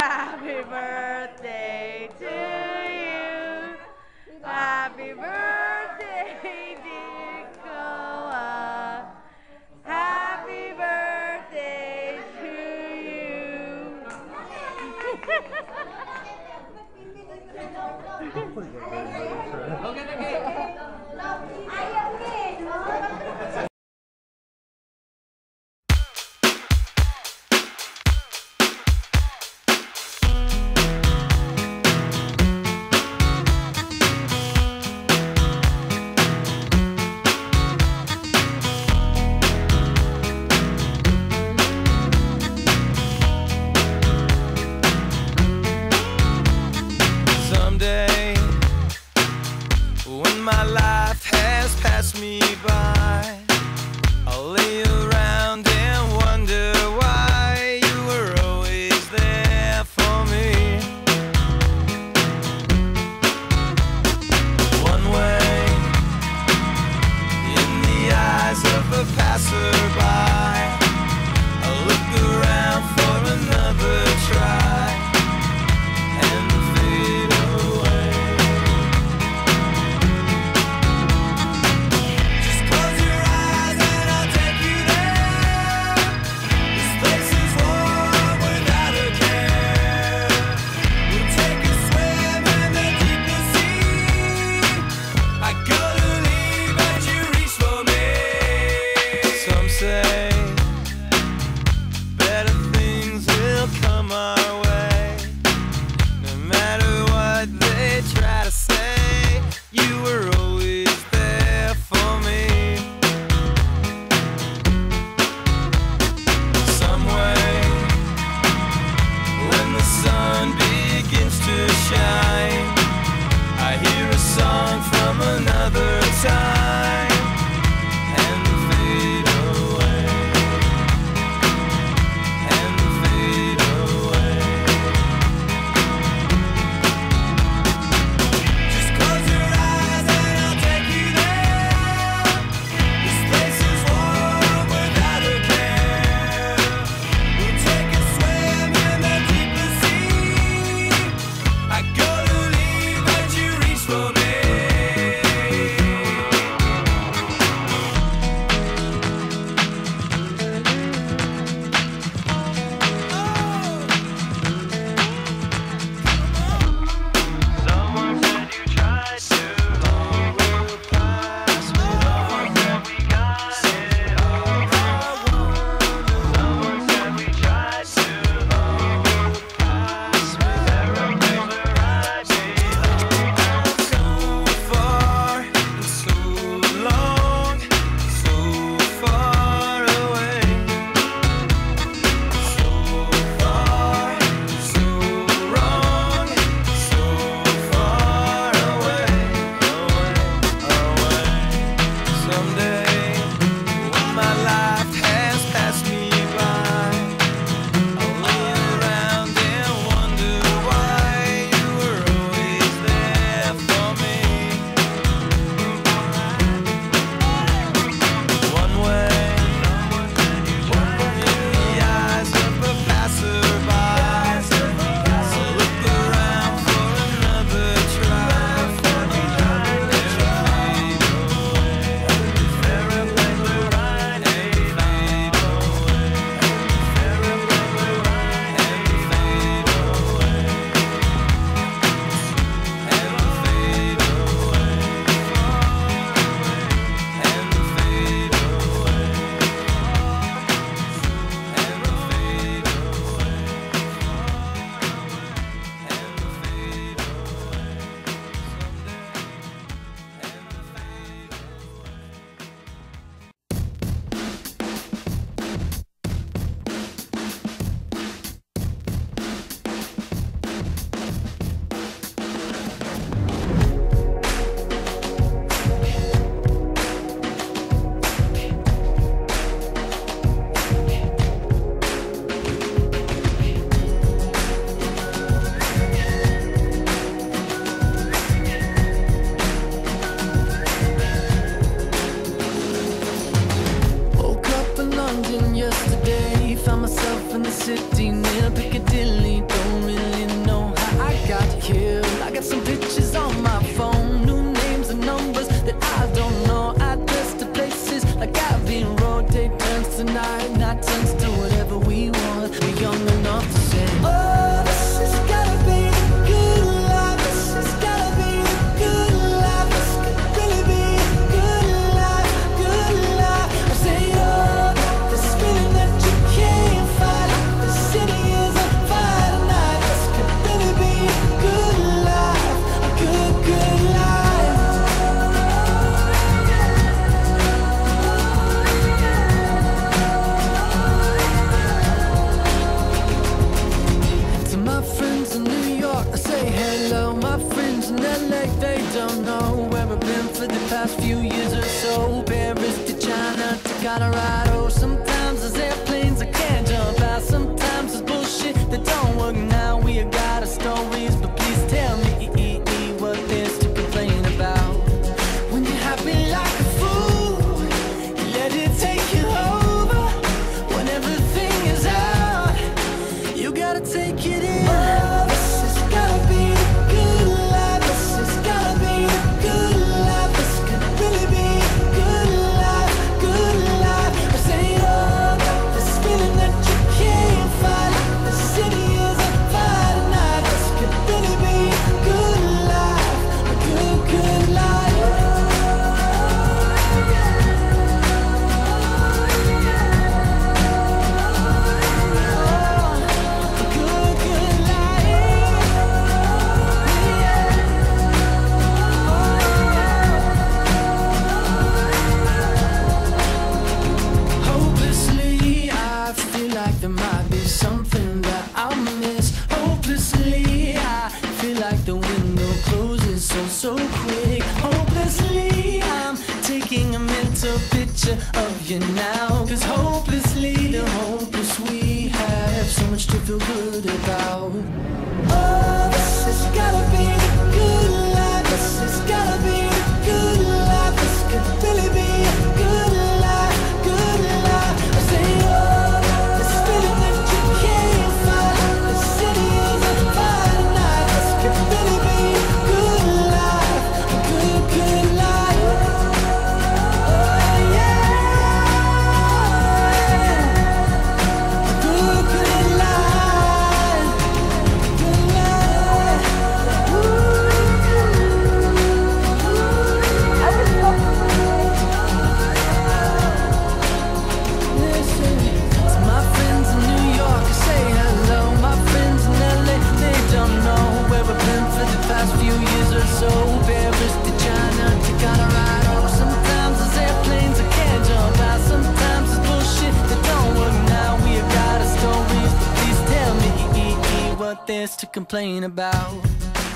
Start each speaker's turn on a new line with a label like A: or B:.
A: Happy birthday
B: time
C: city
D: so, so quick. Hopelessly, I'm taking a mental picture of you now. Cause hopelessly, the hopeless we have so much to feel good about. to complain about.